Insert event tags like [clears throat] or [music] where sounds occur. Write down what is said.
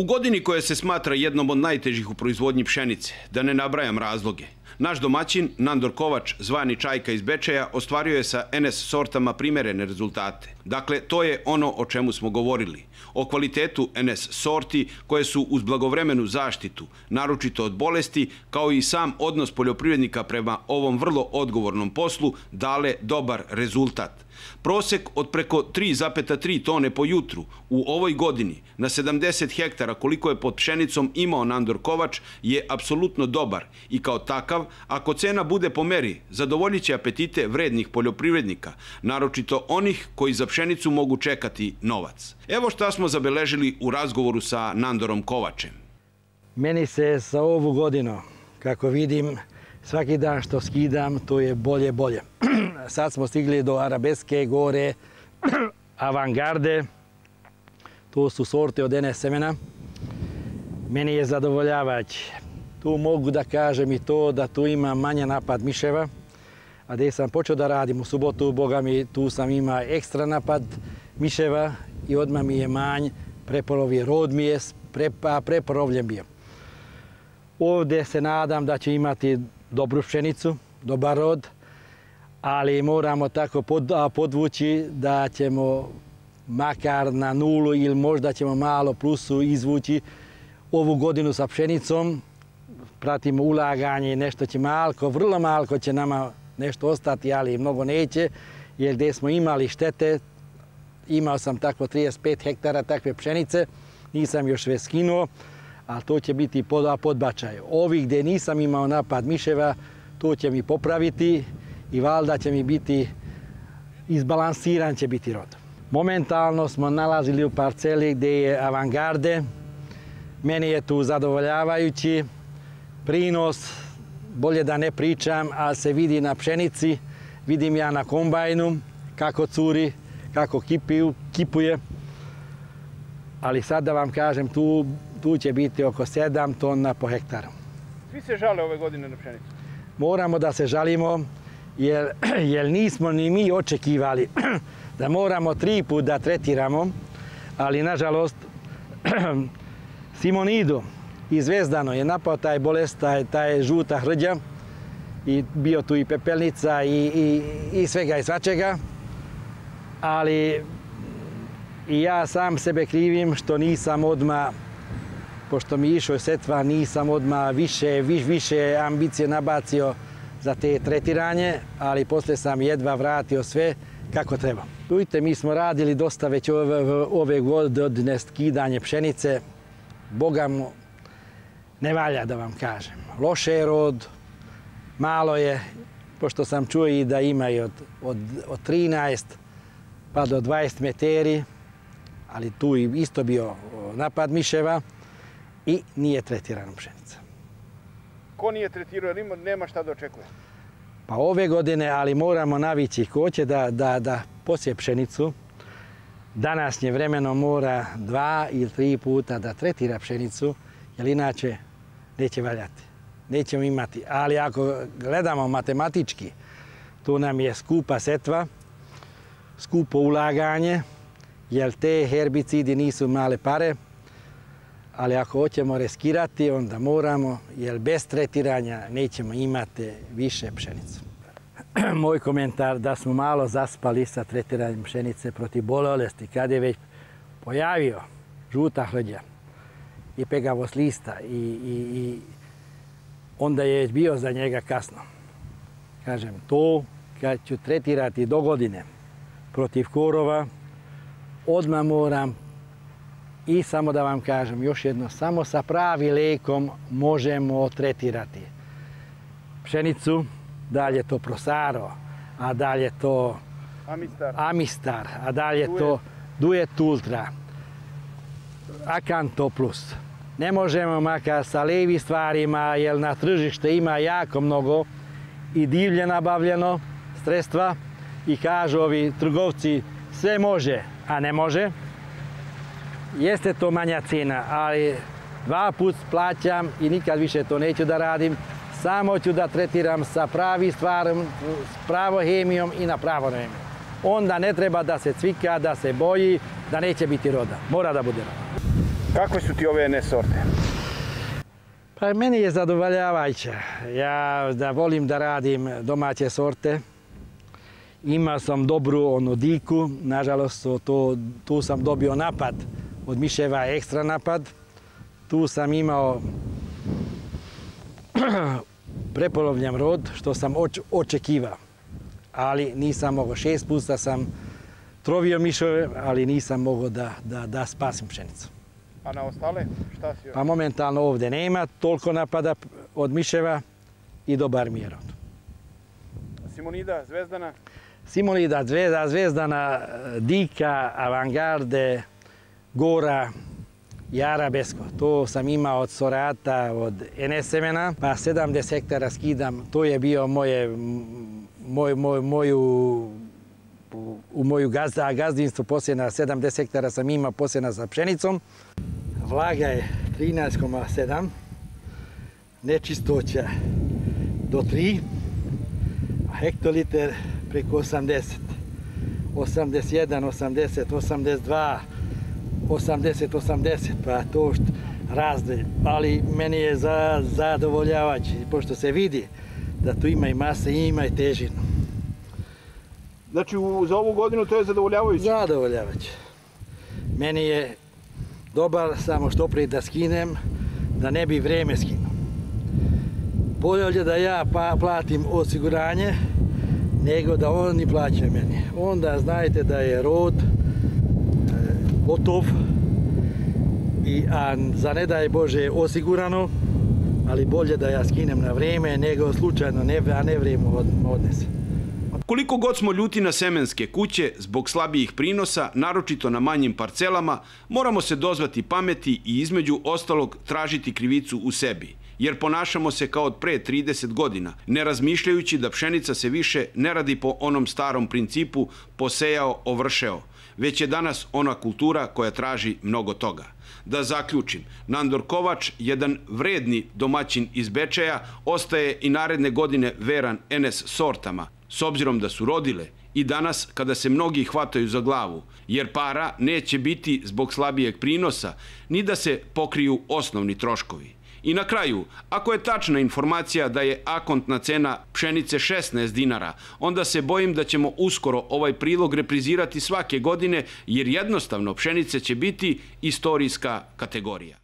U godini koja se smatra jednom od najtežih u proizvodnji pšenice, da ne nabrajam razloge, naš domaćin, Nandor Kovač, zvani Čajka iz Bečeja, ostvario je sa NS sortama primerene rezultate. Dakle, to je ono o čemu smo govorili. O kvalitetu NS sorti koje su uz blagovremenu zaštitu, naročito od bolesti, kao i sam odnos poljoprivrednika prema ovom vrlo odgovornom poslu, dale dobar rezultat. Prosek od preko 3,3 tone po jutru u ovoj godini na 70 hektara koliko je pod pšenicom imao Nandor Kovač je apsolutno dobar i kao takav, ako cena bude po meri, zadovoljit će apetite vrednih poljoprivrednika, naročito onih koji za pšenicu mogu čekati novac. Evo šta smo zabeležili u razgovoru sa Nandorom Kovačem. Meni se sa ovu godinu, kako vidim, svaki dan što skidam, to je bolje, bolje. [clears throat] Sad smo stigli do Arabeske gore, [clears throat] Avangarde. To su sorte od ene semena. Meni je zadovoljavać. Tu mogu da kažem i to da tu ima manje napad miševa. A gdje sam počeo da radim u subotu, boga mi, tu sam ima ekstra napad miševa i odmah mi je manj, prepolovi rod mi je, preporovljen bio. Ovdje se nadam da će imati dobru pšenicu, dobar rod, ali moramo tako podvući da ćemo makar na nulu ili možda ćemo malo plusu izvući ovu godinu sa pšenicom. Pratimo ulaganje, nešto će malko, vrlo malko će nama nešto ostati, ali mnogo neće, jer gdje smo imali štete, imao sam tako 35 hektara takve pšenice, nisam još sve skinuo, ali to će biti podbačaj. Ovi gdje nisam imao napad miševa, to će mi popraviti i valjda će mi biti izbalansiran će biti rod. Momentalno smo nalazili u parceli gdje je avangarde. Meni je tu zadovoljavajući prinos, bolje da ne pričam, ali se vidi na pšenici, vidim ja na kombajnu kako curi, kako kipuje. Ali sad da vam kažem, tu, tu će biti oko 7 tona po hektaru. Svi se žale ove godine na pšenicu? Moramo da se žalimo, jer, [clears throat] jer nismo ni mi očekivali [clears throat] da moramo tri put da tretiramo, ali nažalost [clears throat] Simonidu i Zvezdano je napao taj bolest, taj, taj žuta hrđa i bio tu i pepelnica i, i, i svega i svačega, ali i ja sam sebe krivim što nisam odmah pošto mi išao setva, nisam odmah više, više ambicije nabacio za te tretiranje, ali poslije sam jedva vratio sve kako treba. Vidite, mi smo radili dosta već ove, ove godine skidanje pšenice. Boga ne valja da vam kažem. Loše je rod, malo je, pošto sam čuo i da ima i od, od, od 13 pa do 20 meteri, ali tu isto bio napad miševa i nije tretirana pšenica. Ko nije tretirao, jer nema šta da očekuje? Pa ove godine, ali moramo navići ko će da, da, da posije pšenicu. Današnje vremeno mora dva ili tri puta da tretira pšenicu, jer inače neće valjati. Nećemo imati. Ali ako gledamo matematički, tu nam je skupa setva, skupo ulaganje, jer te herbicidi nisu male pare, ali ako hoćemo reskirati, onda moramo, jer bez tretiranja nećemo imati više pšenicu. [clears throat] Moj komentar da smo malo zaspali sa tretiranjem pšenice protiv bolesti, kad je već pojavio žuta hlđa i pegavost lista i, i, i onda je bio za njega kasno. Kažem, to kad ću tretirati do godine protiv korova, odmah moram i samo da vam kažem još jedno, samo sa pravi lekom možemo tretirati pšenicu, dalje to prosaro, a dalje to amistar, amistar a dalje to duet ultra, akanto plus. Ne možemo makar sa levi stvarima, jer na tržište ima jako mnogo i divlje nabavljeno sredstva i kažu ovi trgovci sve može, a ne može jeste to manja cijena, ali dva put plaćam i nikad više to neću da radim. Samo ću da tretiram sa pravi stvarom, s pravo hemijom i na pravo vreme. Onda ne treba da se cvika, da se boji, da neće biti roda. Mora da bude roda. Kakve su ti ove NS sorte? Pa meni je zadovoljavajuće. Ja da volim da radim domaće sorte. Ima sam dobru ono diku, nažalost to, tu sam dobio napad od miševa, ekstra napad. Tu sam imao [clears throat] prepolovljen rod, što sam očekivao. Ali nisam mogao. Šest puta sam trovio mišove, ali nisam mogao da, da, da spasim pšenicu. A na ostale šta si još? Pa momentalno ovdje nema toliko napada od miševa i dobar mi je rod. Simonida, Zvezdana? Simonida, Zvezda, Zvezdana, Dika, Avangarde, Gora i Arabesko. To sam imao od Sorata, od NS semena, pa 70 hektara skidam. To je bio moje, moj, moj, moju u moju gazda, gazdinstvo posjena 70 hektara sam imao posjena sa pšenicom. Vlaga je 13,7, nečistoća do 3, a hektoliter preko 80. 81, 80, 82, 80, 80, pa to što razde. Ali meni je za, zadovoljavajući, pošto se vidi da tu ima i masa, ima i težinu. Znači za ovu godinu to je zadovoljavajuće? Zadovoljavajuće. Meni je dobar samo što prije da skinem, da ne bi vreme skinuo. Bolje da ja pa platim osiguranje, nego da oni plaćaju meni. Onda znajte da je rod gotov, i, a za ne daj Bože osigurano, ali bolje da ja skinem na vrijeme nego slučajno, ne, a ne vrijeme odnese. Koliko god smo ljuti na semenske kuće zbog slabijih prinosa, naročito na manjim parcelama, moramo se dozvati pameti i između ostalog tražiti krivicu u sebi. Jer ponašamo se kao od pre 30 godina, ne razmišljajući da pšenica se više ne radi po onom starom principu posejao, ovršeo, već je danas ona kultura koja traži mnogo toga. Da zaključim, Nandor Kovač, jedan vredni domaćin iz Bečeja, ostaje i naredne godine veran NS sortama, s obzirom da su rodile i danas kada se mnogi hvataju za glavu, jer para neće biti zbog slabijeg prinosa, ni da se pokriju osnovni troškovi. I na kraju, ako je tačna informacija da je akontna cena pšenice 16 dinara, onda se bojim da ćemo uskoro ovaj prilog reprizirati svake godine, jer jednostavno pšenice će biti istorijska kategorija.